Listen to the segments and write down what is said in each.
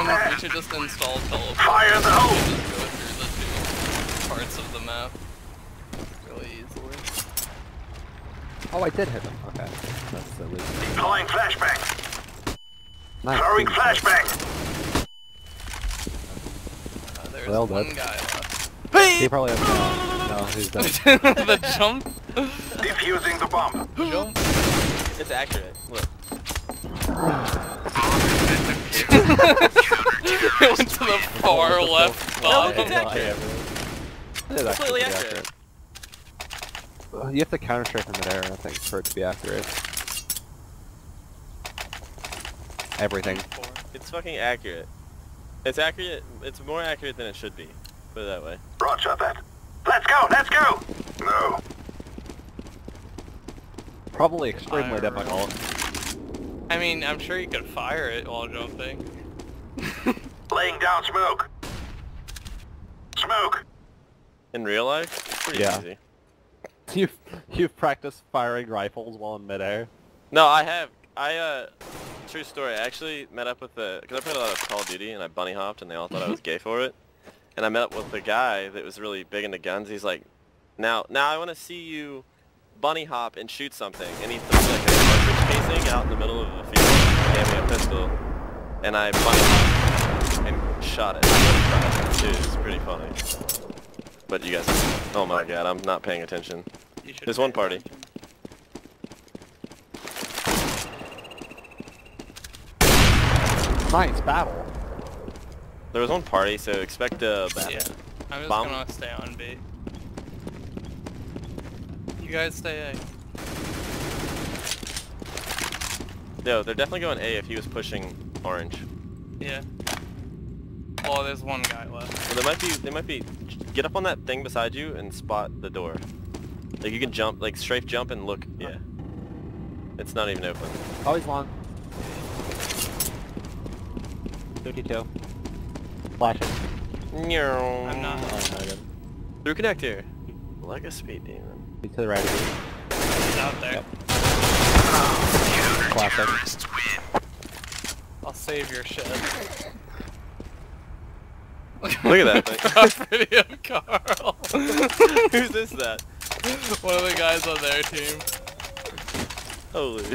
Um, we should just install teleport. Fire the hole! Just go through the two parts of the map really easily. Oh, I did hit him. Okay. That's silly. Deploying flashbang. Nice. Throwing Good flashbang. Uh, there's Well, one that's- guy left. He probably has no. No, he's done. the jump, Defusing the bomb. jump. It's accurate. Look. it went to the far left No, look, bottom. it's accurate. It is Completely actually accurate. Uh, You have to counter strike from midair, I think, for it to be accurate. Everything. It's fucking accurate. It's accurate. It's more accurate than it should be. Put it that way. Roger that. Let's go, let's go! No. Probably extremely difficult. I mean, I'm sure you could fire it while jumping. Laying down smoke. Smoke. In real life, pretty Yeah. easy. You've you've practiced firing rifles while in midair. No, I have. I uh, true story. I actually met up with the because I played a lot of Call of Duty and I bunny hopped and they all thought I was gay for it. And I met up with the guy that was really big into guns. He's like, now, now I want to see you bunny hop and shoot something. And he threw like a cartridge casing out in the middle of the field. He gave me a pistol, and I bunny and shot it. Dude, it's pretty funny. But you guys, oh my god, I'm not paying attention. There's one party. attention. Nice battle. There was one party, so expect a battle. Yeah. I'm just Bomb? gonna stay on B. You guys stay A. No, they're definitely going A if he was pushing orange. Yeah. Well, there's one guy left. Well, they might be. They might be. Get up on that thing beside you and spot the door. Like you can jump, like strafe jump and look. Yeah. It's not even open. Always long. 52. Flashing. I'm I'm not. Oh my god. Through connector. Like a speed demon. Be to the right of you. He's out there. Yep. Classic. I'll save your shit. Look at that thing. Property of Carl. Who's this that? One of the guys on their team. Holy.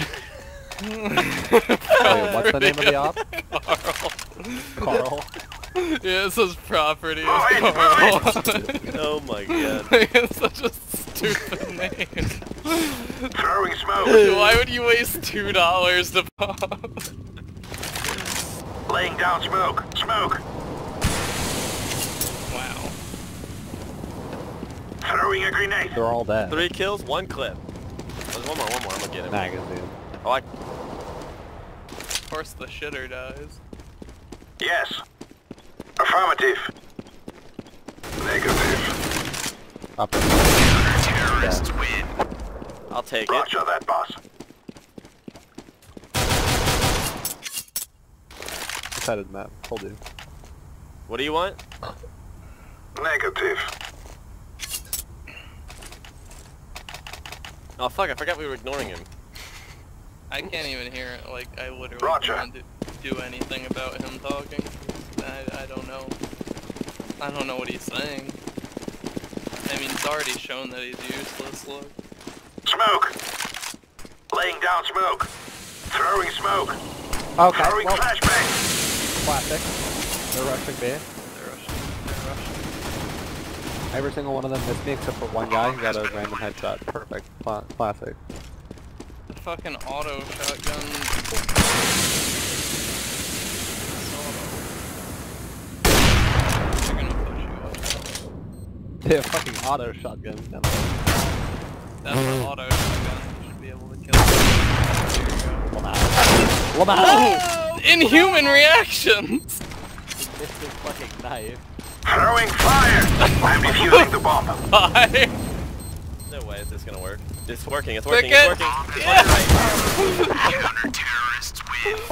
Wait, what's the name of the op? Carl. Carl. Yeah, it says property of Move Carl. oh my god. it's such a stupid name. Throwing smoke. Why would you waste two dollars to pop? Laying down smoke. Smoke. Wow. Throwing a grenade. They're all dead. Three kills, one clip. There's one more, one more. I'm gonna get him. Magazine. Oh, I. Of course the shitter dies. Yes. Affirmative. Negative. Up and yeah. I'll take it. Roger that, boss. Side of the map. Told you. What do you want? Negative. Oh fuck! I forgot we were ignoring him. I can't even hear it. Like I literally Roger. can't do, do anything about him talking. I I don't know. I don't know what he's saying. I mean, it's already shown that he's useless. Look. Smoke. Laying down smoke. Throwing smoke. Okay, Throwing well, flashbang. Classic. They're rushing B. They're rushing. They're rushing. Every single one of them missed me except for one guy who got a random headshot. Perfect. Cla classic. The fucking auto shotgun. They're gonna push you up. They have fucking auto shotgun. That's an auto shotgun. You should be able to kill him. There you go. Lamau. Inhuman reactions! Missed his fucking knife. Throwing fire. I'm defusing the bomb. Bye! No way is this gonna work. It's working. It's working. Cricket. It's working. It's on your right.